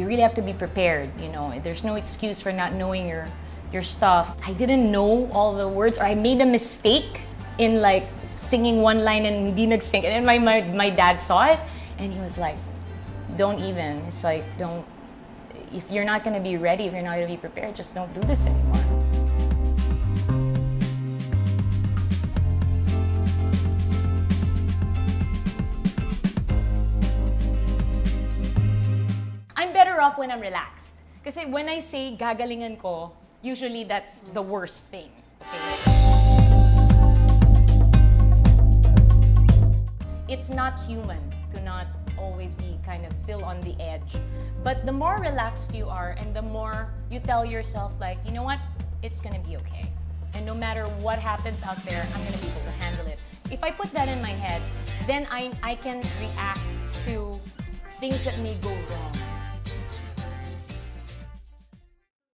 really have to be prepared, you know. There's no excuse for not knowing your your stuff. I didn't know all the words or I made a mistake in like singing one line and hindi nag-sing. And then my, my, my dad saw it and he was like, don't even. It's like, don't, if you're not gonna be ready, if you're not gonna be prepared, just don't do this anymore. I'm better off when I'm relaxed. Kasi when I say gagalingan ko, usually that's the worst thing. Okay? It's not human to not always be kind of still on the edge. But the more relaxed you are and the more you tell yourself like, you know what? It's to be okay. And no matter what happens out there, I'm to be able to handle it. If I put that in my head, then I, I can react to things that may go wrong.